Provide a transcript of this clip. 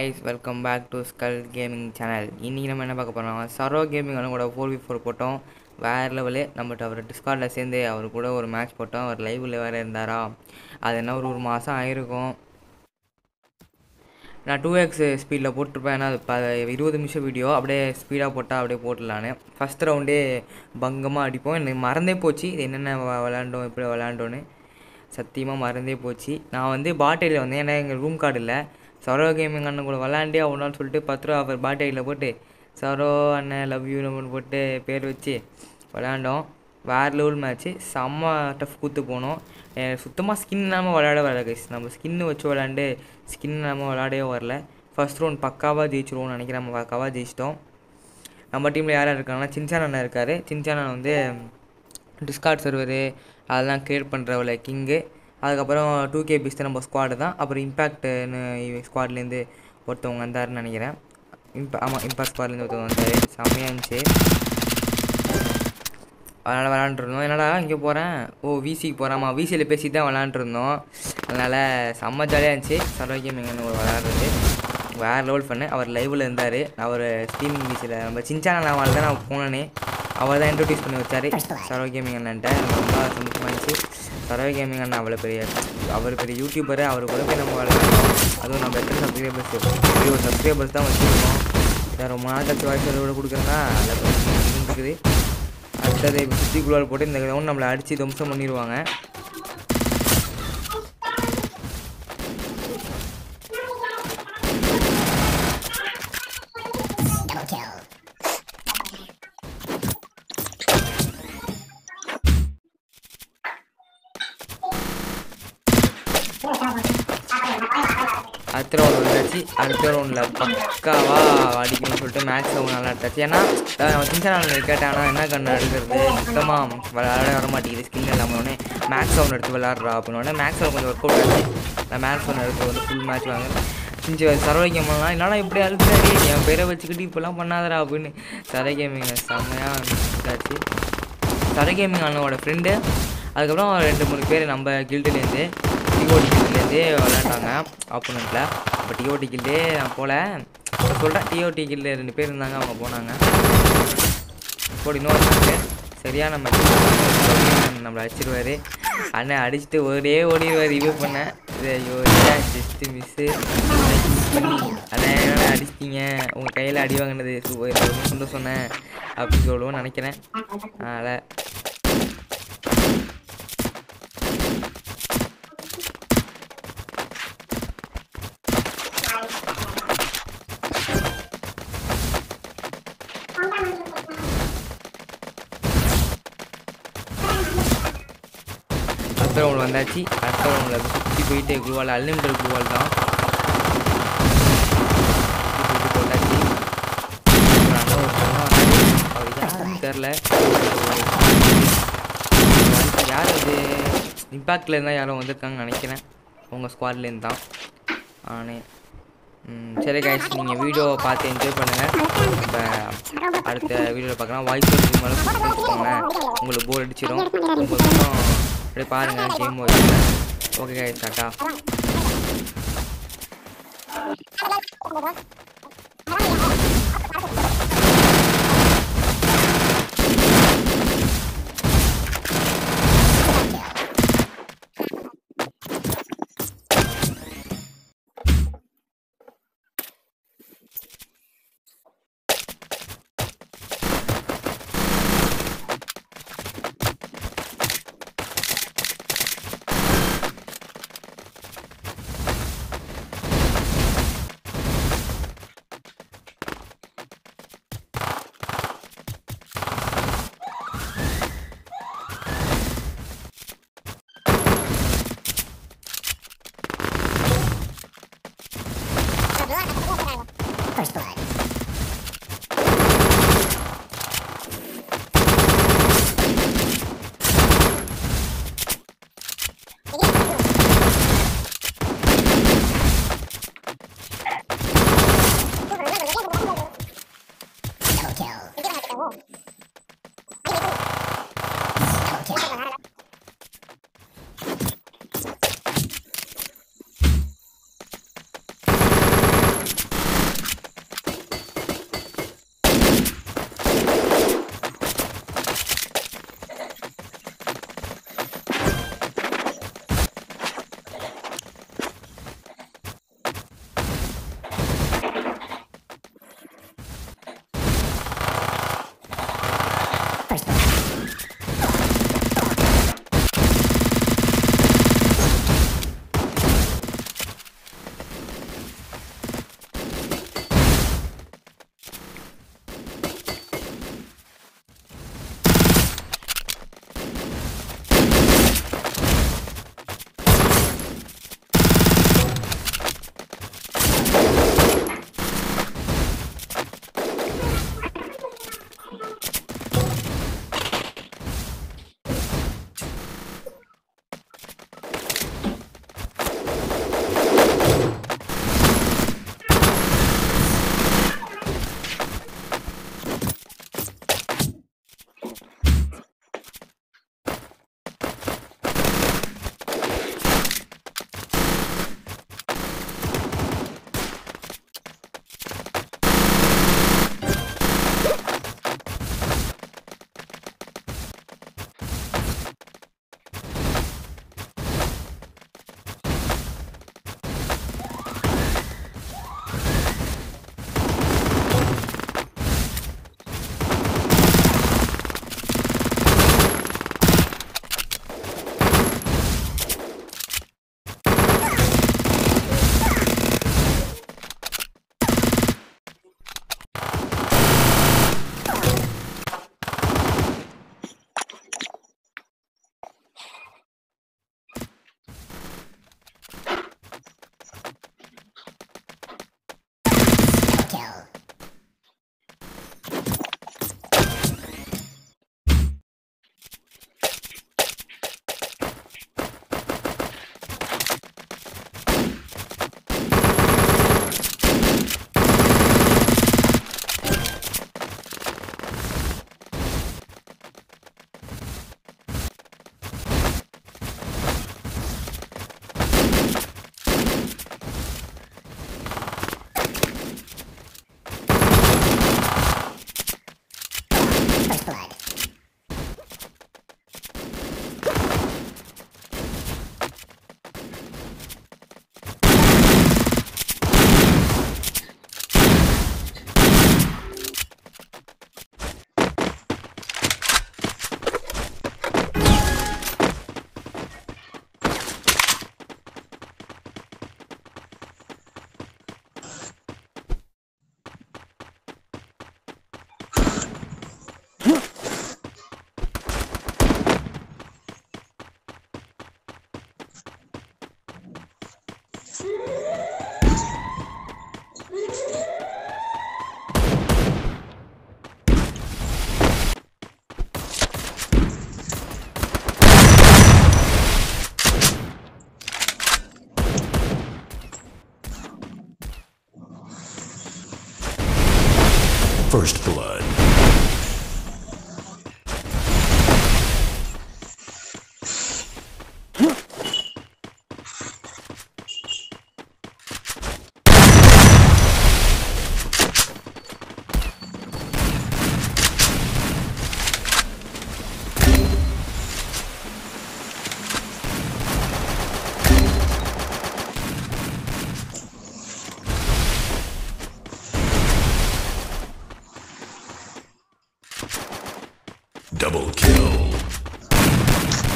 Guys welcome back to skull gaming channel இன்றைக்கி நம்ம என்ன பார்க்க போகிறோம் சரோ கேமிங் கூட ஃபோர் வி ஃபோர் போட்டோம். வேறு லெவலு நம்மகிட்ட அவர் டிஸ்கார்டில் சேர்ந்து அவர் கூட ஒரு மேட்ச் போட்டோம். அவர் லைவில் வேறு இருந்தாரா? அது என்ன ஒரு ஒரு மாதம் ஆயிருக்கும். நான் டூ எக்ஸ் ஸ்பீடில் போட்டிருப்பேன். ஏன்னா அது ப இருபது நிமிஷம் வீடியோ அப்படியே ஸ்பீடாக போட்டால் அப்படியே போட்டுடலான்னு. ஃபஸ்ட் ரவுண்டே பங்கமாக அடிப்போம். எனக்கு மறந்தே போச்சு. இது என்னென்ன விளாண்டோம் எப்படி விளாண்டோன்னு சத்தியமாக மறந்தே போச்சு. நான் வந்து பாட்டையில் வந்தேன். ஏன்னா எங்கள் ரூம் கார்டு இல்லை. சரோ கேமிங் அண்ணன் கூட விளாண்டே ஆகணும்னு சொல்லிட்டு பத்து ரூபா அவர் பாட்டையில் போட்டு சரோ அண்ணன் லவ் யூ நம்ம போட்டு பேர் வச்சு விளாண்டோம் வேறு லெவல் மேட்ச்சு செம்ம டஃப் கூத்து போனோம். சுத்தமாக ஸ்கின் இல்லாமல் விளையாட வரல கைஸ் நம்ம ஸ்கின்னு வச்சு விளாண்டு ஸ்கின் இல்லாமல் விளையாடவே வரல. ஃபஸ்ட் ரவுண்ட் பக்காவாக ஜெயிச்சிருவோம்னு நினைக்கிறேன். நம்ம பக்காவாக ஜெயிச்சிட்டோம். நம்ம டீமில் யார் யார் இருக்காங்கன்னா சின்சான் அண்ணன் இருக்கார். சின்சான் அண்ணன் வந்து டிஸ்கார்ட் சர்வரு அதெல்லாம் க்ரியேட் பண்ணுறவள கிங்கு அதுக்கப்புறம் டூ கே தான் நம்ம ஸ்குவாடு தான். அப்புறம் இம்பேக்ட்னு ஸ்குவாட்லேருந்து ஒருத்தவங்க வந்தாருன்னு நினைக்கிறேன். இம்ப ஆமாம் இம்பாக்ட் ஸ்குவாட்லேருந்து ஒருத்தவங்க வந்தார். செம்மையாக இருந்துச்சு. அதனால் விளாண்டுருந்தோம் என்னடா இங்கே போகிறேன் ஓ விசிக்கு போகிறாமா விசியில் பேசி தான் விளாண்டுருந்தோம் அதனால் செம்ம ஜாலியாக இருந்துச்சு. சர்வ கேமிங் ஒரு விளாட்றது வேறு லெவல் பண்ணு அவர் லைவில் இருந்தார். அவர் ஸ்ட்ரீமிங் விசியில் நம்ம சின்சான நான் தான் நான் போனேனே. அவர் தான் இன்ட்ரடியூஸ் பண்ணி வச்சார். சர்வ கேமிங் அண்ணன்ட்ட. ரொம்ப சந்தோஷமாக இருந்துச்சு சர்வ கேமிங் அண்ணன் அவ்வளோ பெரிய அவர் பெரிய யூடியூபர் அவர் கூட போய் நம்ம அதுவும் நம்ம எத்தனை சப்ஸ்கிரைபர்ஸ் இருபது சப்ஸ்கிரைபர்ஸ் தான் வச்சுருக்கோம். சார் ரொம்ப நாள் கட்சி வாய்ஸ் விட கொடுக்குறேன்னா அதில் இருக்குது அடுத்தது சுற்றி குள்ளால் போட்டு இந்த கிரவுண்ட் நம்மளை அடித்து தம்சம் பண்ணிடுவாங்க. அடுத்த ரவுண்டில் பக்காவாக அடிக்கணும்னு சொல்லிட்டு மேக்ஸ் அவங்க நல்லா எடுத்தாச்சு ஏன்னா நம்ம சின்ன கேட்டேன் கேட்டானா என்ன கண்ணு எடுக்கிறது சுத்தமாக விளையாட வர மாட்டேங்குது. ஸ்கில் உடனே மேக்ஸ் அவன் எடுத்து விளாட்றா அப்படின்னோடனே மேக்ஸ் கொஞ்சம் ஒர்க் அவுட் ஆச்சு நான் மேக்ஸ் ஒன்று எடுத்து வந்து ஃபுல் மேட்ச் வாங்க. சிஞ்சு சரவை பண்ணலாம் இல்லைனா இப்படி அழுத்தாடி என் பேரை வச்சுக்கிட்டு இப்போல்லாம் பண்ணாதரா அப்படின்னு. சரகேமிங்க செம்மையாக இருந்துச்சு சரகேமிங் அண்ணனோட ஃப்ரெண்டு அதுக்கப்புறம் ரெண்டு மூணு பேர் நம்ம கில்டுலேருந்து டிஓடி கில்டுலேருந்து விளையாண்டாங்க ஆப்போனண்ட்டில் அப்போ டிஓடி கில்லே நான் போகல சொல்கிறேன் டிஓடி கில்லு ரெண்டு பேர் இருந்தாங்க அவங்க போனாங்க. போடி இன்னொரு சரியான மேட்ச் நம்மளை அடிச்சிருவாரு. அண்ணன் அடிச்சுட்டு ஒரே ஓடிடுவார் இது பண்ணேன் இது ஐயோ ஜஸ்ட்டு மிஸ்ஸு அண்ணன் அடிச்சிட்டீங்க? உங்கள் கையில் அடி வாங்கினது. சு- ரொம்ப அப்படின்னு சொல்லுவோம்னு நினைக்கிறேன். அதனால் அடுத்த ரவுண்ட் வந்தாச்சு. அடுத்த ரவுண்டில் சுற்றி போயிட்டு குருவால் அன்லிமிட்டட் குருவால் தான் சுத்தி தெரில யார் இது இம்பேக்டில் இருந்தால் யாரும் வந்திருக்காங்கன்னு நினைக்கிறேன். உங்கள் ஸ்குவாட்லேருந்து தான் ஆனே. சரி கைஸ் நீங்கள் வீடியோவை பார்த்து என்ஜாய் பண்ணுங்கள் நம்ம அடுத்த வீடியோவில் பார்க்கலாம். வாய்ஸ் மேலே உங்களுக்கு போர் அடிச்சிடும் உங்களுக்கு அப்படியே பாருங்கள் game okay guys first Blood. blood. First blood.